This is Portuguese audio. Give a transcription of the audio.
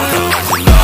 não, não, não.